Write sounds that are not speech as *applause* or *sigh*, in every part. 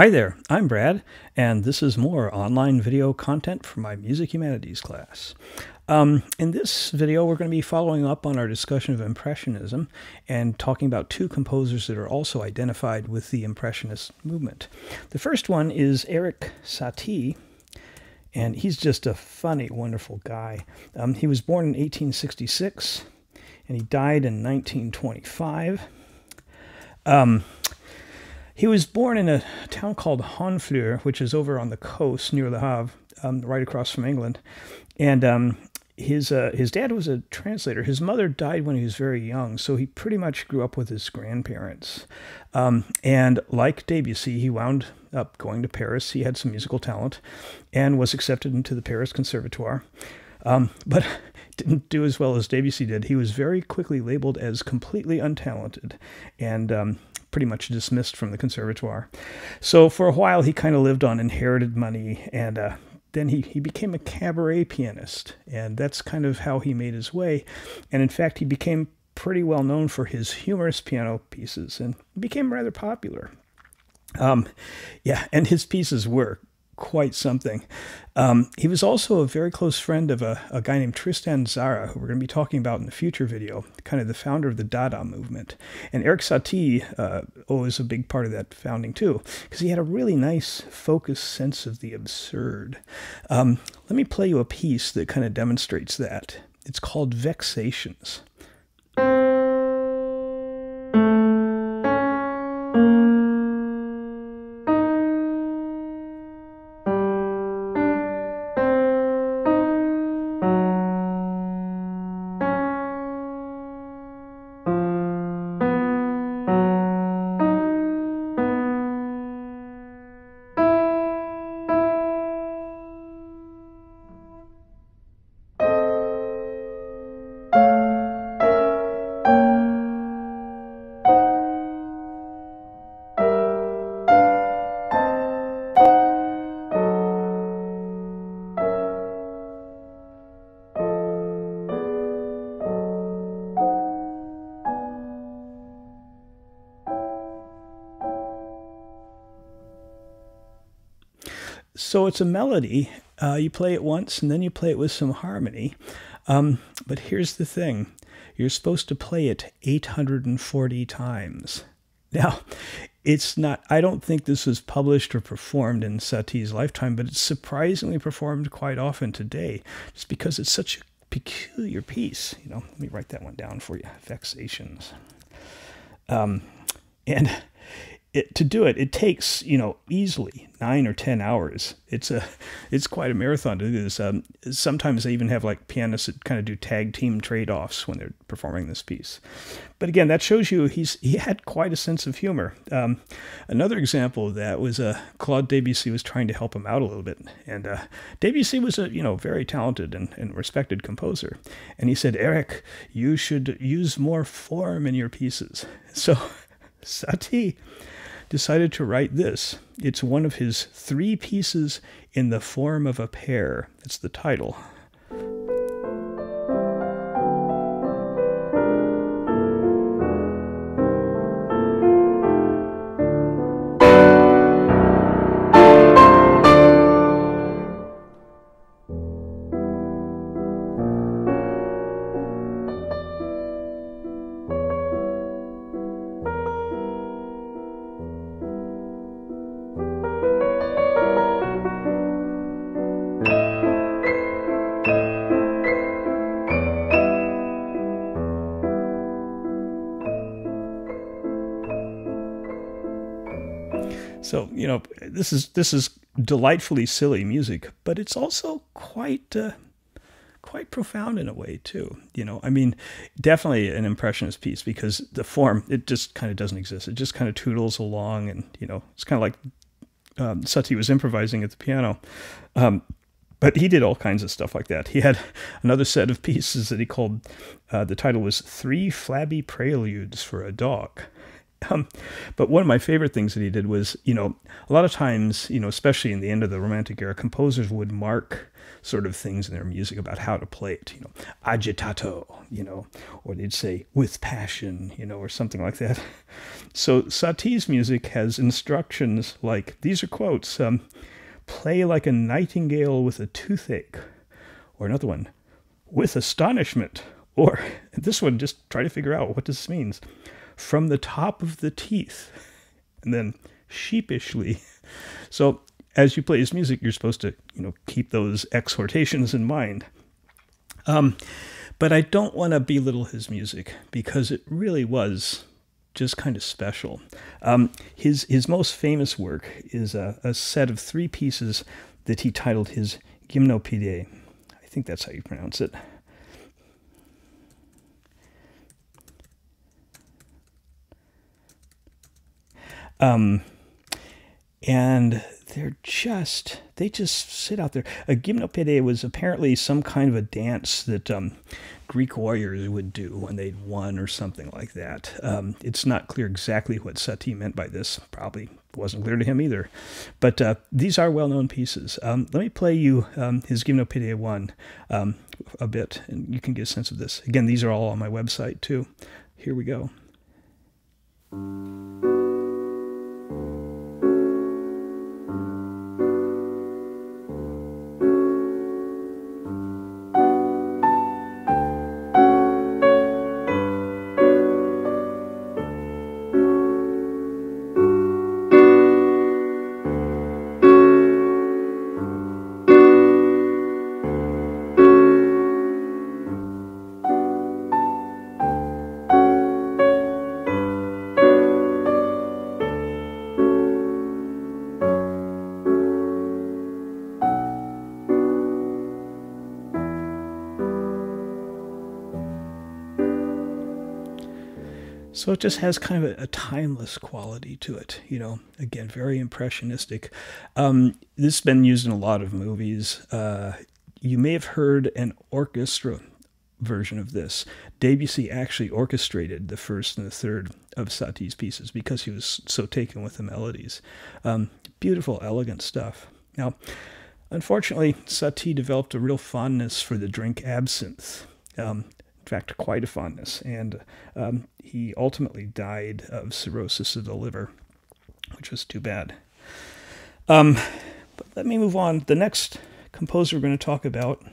Hi there, I'm Brad, and this is more online video content for my Music Humanities class. Um, in this video, we're going to be following up on our discussion of Impressionism and talking about two composers that are also identified with the Impressionist movement. The first one is Erik Satie, and he's just a funny, wonderful guy. Um, he was born in 1866, and he died in 1925. Um, he was born in a town called Honfleur, which is over on the coast near Le Havre, um, right across from England. And um, his uh, his dad was a translator. His mother died when he was very young, so he pretty much grew up with his grandparents. Um, and like Debussy, he wound up going to Paris. He had some musical talent, and was accepted into the Paris Conservatoire. Um, but *laughs* didn't do as well as Debussy did. He was very quickly labeled as completely untalented, and um, pretty much dismissed from the conservatoire. So for a while, he kind of lived on inherited money, and uh, then he, he became a cabaret pianist, and that's kind of how he made his way. And in fact, he became pretty well known for his humorous piano pieces and became rather popular. Um, yeah, and his pieces were quite something. Um, he was also a very close friend of a, a, guy named Tristan Tzara, who we're going to be talking about in the future video, kind of the founder of the Dada movement. And Erik Satie uh, was a big part of that founding too, because he had a really nice focused sense of the absurd. Um, let me play you a piece that kind of demonstrates that. It's called Vexations. So it's a melody. Uh, you play it once and then you play it with some harmony. Um, but here's the thing you're supposed to play it 840 times. Now, it's not, I don't think this was published or performed in Satie's lifetime, but it's surprisingly performed quite often today, just because it's such a peculiar piece. You know, let me write that one down for you Vexations. Um, and it, to do it, it takes you know easily nine or ten hours. It's a *laughs* it's quite a marathon to do this. Um, sometimes they even have like pianists that kind of do tag team trade offs when they're performing this piece. But again, that shows you he's he had quite a sense of humor. Um, another example of that was uh, Claude Debussy was trying to help him out a little bit, and uh, Debussy was a you know very talented and, and respected composer, and he said, Erik, you should use more form in your pieces. *laughs* So *laughs* Satie decided to write this. It's one of his three pieces in the form of a pear. It's the title. So you know, this is this is delightfully silly music, but it's also quite uh, quite profound in a way too. You know, I mean, definitely an impressionist piece because the form it just kind of doesn't exist. It just kind of toodles along, and you know, it's kind of like um, Satie was improvising at the piano. Um, but he did all kinds of stuff like that. He had *laughs* another set of pieces that he called, uh, the title was Three Flabby Preludes for a Dog Um, but one of my favorite things that he did was, you know, a lot of times, you know, especially in the end of the Romantic era, composers would mark sort of things in their music about how to play it, you know, agitato, you know, or they'd say with passion, you know, or something like that. *laughs* So Satie's music has instructions like these are quotes um, play like a nightingale with a toothache, or another one, with astonishment, or *laughs* this one, just try to figure out what this means from the top of the teeth, and then sheepishly. So as you play his music, you're supposed to, you know, keep those exhortations in mind. Um, but I don't want to belittle his music because it really was just kind of special. Um, his his most famous work is a, a, set of three pieces that he titled his Gymnopédie. I think that's how you pronounce it. Um, and they're just they just sit out there. A gymnopédie was apparently some kind of a dance that um, Greek warriors would do when they'd won or something like that. Um, it's not clear exactly what Satie meant by this. Probably wasn't clear to him either. But uh, these are well-known pieces. Um, let me play you um, his Gymnopédie 1 um, a bit, and you can get a sense of this. Again, these are all on my website, too. Here we go. So it just has kind of a, a, timeless quality to it, you know. Again, very impressionistic. Um, this has been used in a lot of movies. Uh, you may have heard an orchestra version of this. Debussy actually orchestrated the first and the third of Satie's pieces because he was so taken with the melodies. Um, beautiful, elegant stuff. Now, unfortunately, Satie developed a real fondness for the drink absinthe. Um, fact, quite a fondness. And um, he ultimately died of cirrhosis of the liver, which was too bad. Um, but let me move on. The next composer we're going to talk about,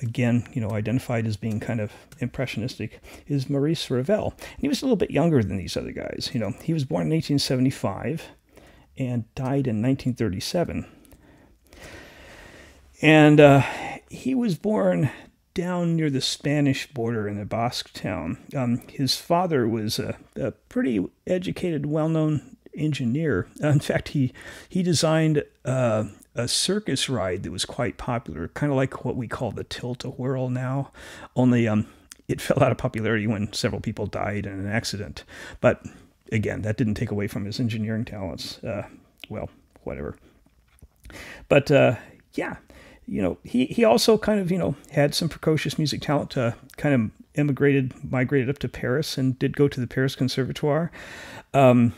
again, you know, identified as being kind of impressionistic, is Maurice Ravel. And he was a little bit younger than these other guys. You know, he was born in 1875 and died in 1937. And uh, he was born down near the Spanish border in a Basque town. Um, his father was a, a pretty educated, well known engineer. Uh, in fact, he, he designed uh, a circus ride that was quite popular, kind of like what we call the tilt a whirl now, only um, it fell out of popularity when several people died in an accident. But again, that didn't take away from his engineering talents. Uh, well, whatever. But uh, yeah, you know, he, he also kind of, you know, had some precocious music talent, uh, kind of immigrated, migrated up to Paris and did go to the Paris Conservatoire. Um,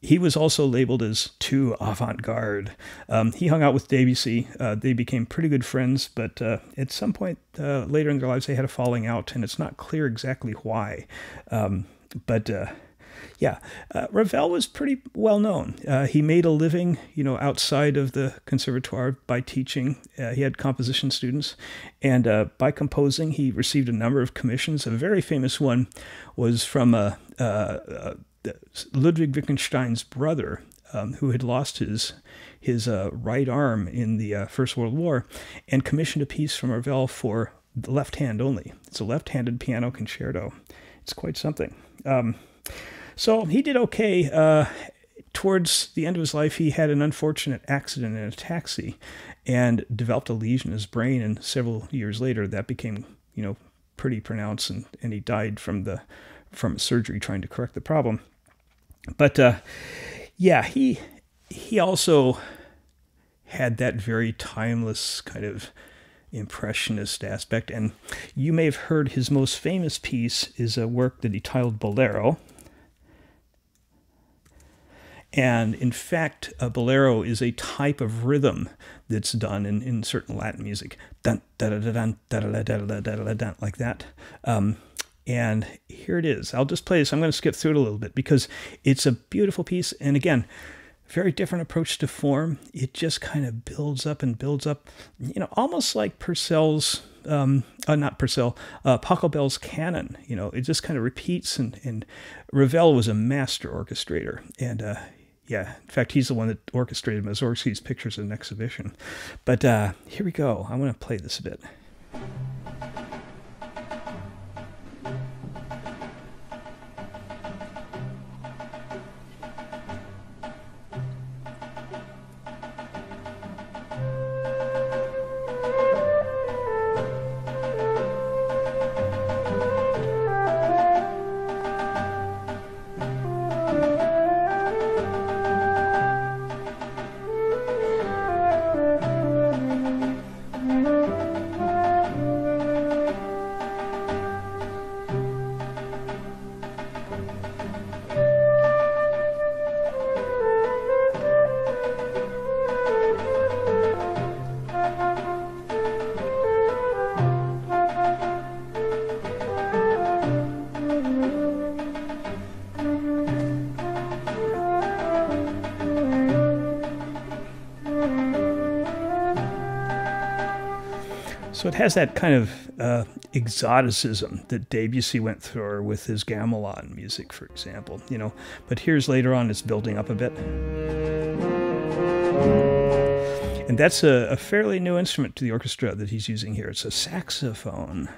he was also labeled as too avant-garde. Um, he hung out with Debussy. Uh, they became pretty good friends, but uh, at some point uh, later in their lives, they had a falling out, and it's not clear exactly why. Um, but uh, yeah, uh, Ravel was pretty well known. Uh, he made a living, you know, outside of the conservatoire by teaching. Uh, he had composition students, and uh, by composing, he received a number of commissions. A very famous one was from uh, uh, Ludwig Wittgenstein's brother, um, who had lost his his right arm in the First World War, and commissioned a piece from Ravel for the left hand only. It's a left-handed piano concerto. It's quite something. Um, so he did okay. Uh, towards the end of his life, he had an unfortunate accident in a taxi and developed a lesion in his brain. And several years later, that became, you know, pretty pronounced, and, and he died from the from surgery trying to correct the problem. But uh, yeah, he he also had that very timeless kind of impressionist aspect. And you may have heard his most famous piece is a work that he titled Bolero, And in fact, a bolero is a type of rhythm that's done in, in certain Latin music, da, da, da, da, da, da, da, da, da, da, like that. Um, and here it is. I'll just play this. I'm going to skip through it a little bit because it's a beautiful piece. And again, very different approach to form. It just kind of builds up and builds up, you know, almost like Purcell's, um, uh, not Purcell, uh, Pachelbel's canon. You know, it just kind of repeats. And, and Ravel was a master orchestrator. And uh, yeah, in fact, he's the one that orchestrated Mussorgsky's pictures in an exhibition. But uh, here we go. I want to play this a bit. So it has that kind of uh, exoticism that Debussy went through with his gamelan music, for example. You know, but here's later on it's building up a bit, and that's a, a fairly new instrument to the orchestra that he's using here. It's a saxophone.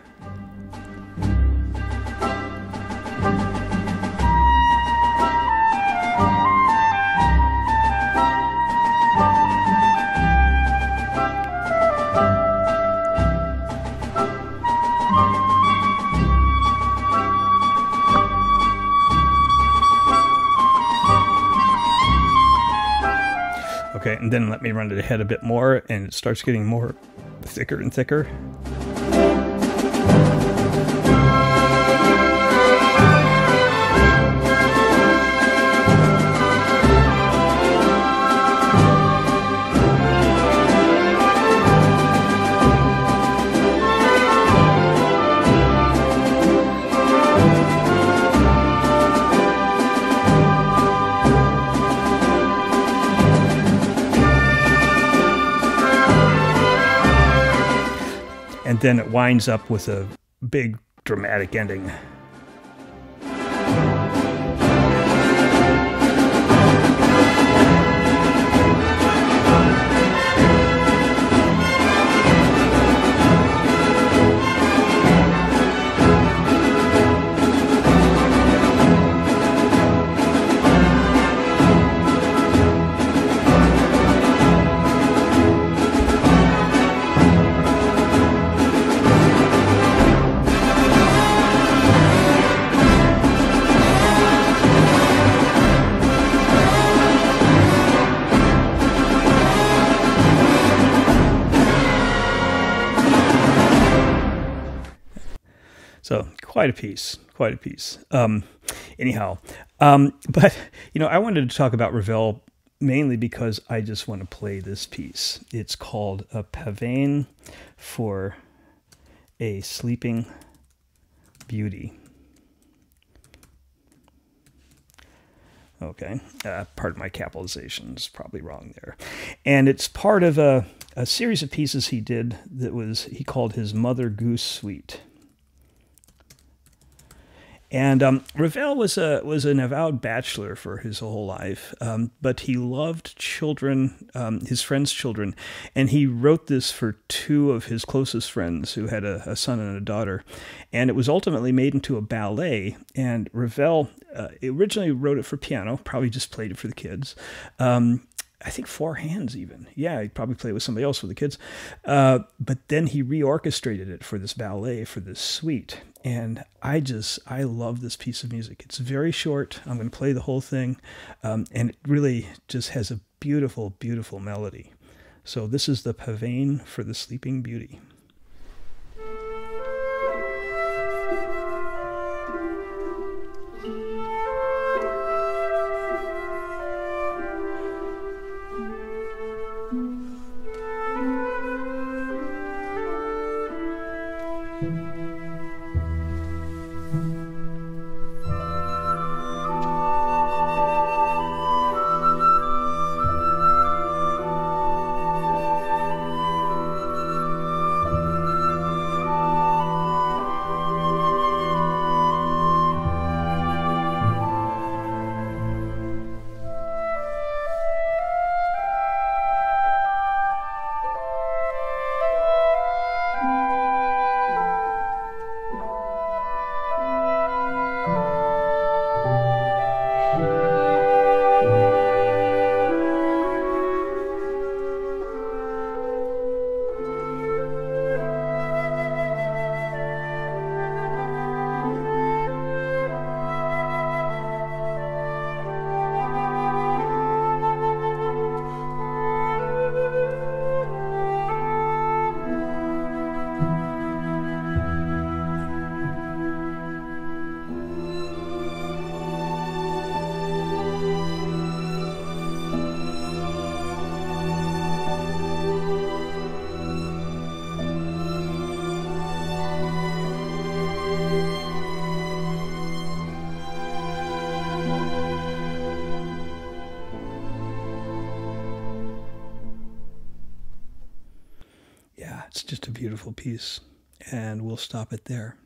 Then let me run it ahead a bit more, and it starts getting more thicker and thicker. Then it winds up with a big dramatic ending. So quite a piece, quite a piece. Um, anyhow, um, *laughs* but you know, I wanted to talk about Ravel mainly because I just want to play this piece. It's called a pavane for a sleeping beauty. Okay, uh, part of my capitalization is probably wrong there. And it's part of a, a series of pieces he did that was, he called his Mother Goose Suite. And um, Ravel was a was an avowed bachelor for his whole life, um, but he loved children, um, his friends' children, and he wrote this for two of his closest friends who had a, a son and a daughter, and it was ultimately made into a ballet. And Ravel uh, originally wrote it for piano, probably just played it for the kids. Um, I think four hands even. Yeah, he probably played it with somebody else for the kids. Uh, but then he reorchestrated it for this ballet, for this suite. And I just, I love this piece of music. It's very short. I'm going to play the whole thing. Um, and it really just has a beautiful, beautiful melody. So this is the Pavane for the Sleeping Beauty. beautiful piece. And we'll stop it there.